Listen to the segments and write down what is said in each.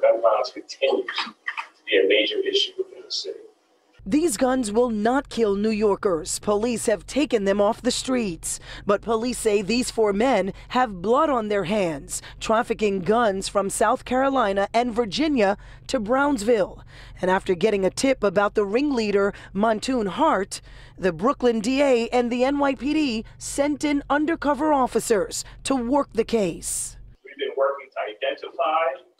Gun violence continues to be a major issue in the city. These guns will not kill New Yorkers. Police have taken them off the streets. But police say these four men have blood on their hands, trafficking guns from South Carolina and Virginia to Brownsville. And after getting a tip about the ringleader, Montoun Hart, the Brooklyn DA and the NYPD sent in undercover officers to work the case. We've been working to identify,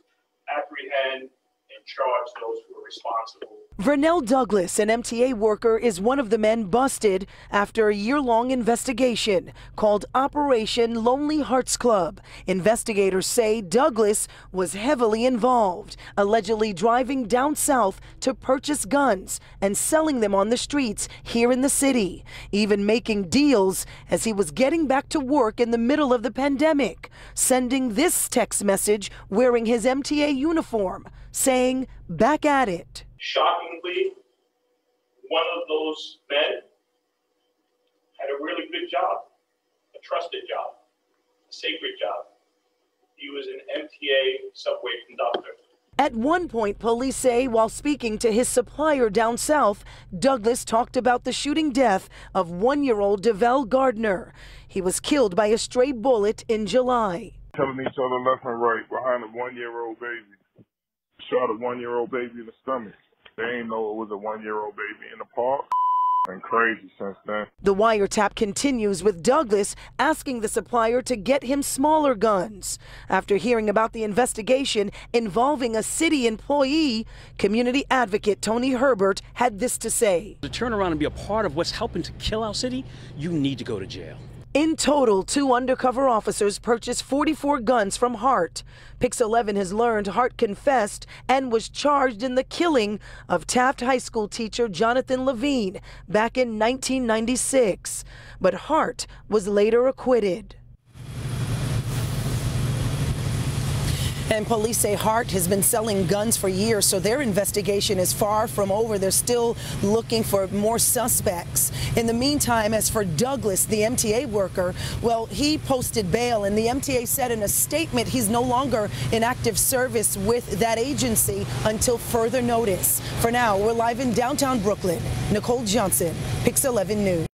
apprehend, and charge those who are responsible. Vernell Douglas, an MTA worker, is one of the men busted after a year long investigation called Operation Lonely Hearts Club. Investigators say Douglas was heavily involved, allegedly driving down south to purchase guns and selling them on the streets here in the city, even making deals as he was getting back to work in the middle of the pandemic, sending this text message wearing his MTA uniform, saying, Back at it. Shockingly, one of those men had a really good job, a trusted job, a sacred job. He was an MTA subway conductor. At one point, police say while speaking to his supplier down south, Douglas talked about the shooting death of one year old Davell Gardner. He was killed by a stray bullet in July. Telling each other left and right behind a one year old baby. Shot a one year old baby in the stomach. They ain't know it was a one year old baby in the park. Been crazy since then. The wiretap continues with Douglas asking the supplier to get him smaller guns. After hearing about the investigation involving a city employee, community advocate Tony Herbert had this to say. To turn around and be a part of what's helping to kill our city, you need to go to jail. In total, two undercover officers purchased 44 guns from Hart. Pix 11 has learned Hart confessed and was charged in the killing of Taft High School teacher Jonathan Levin back in 1996. But Hart was later acquitted. And police say Hart has been selling guns for years, so their investigation is far from over. They're still looking for more suspects. In the meantime, as for Douglas, the MTA worker, well, he posted bail, and the MTA said in a statement he's no longer in active service with that agency until further notice. For now, we're live in downtown Brooklyn. Nicole Johnson, Pix 11 News.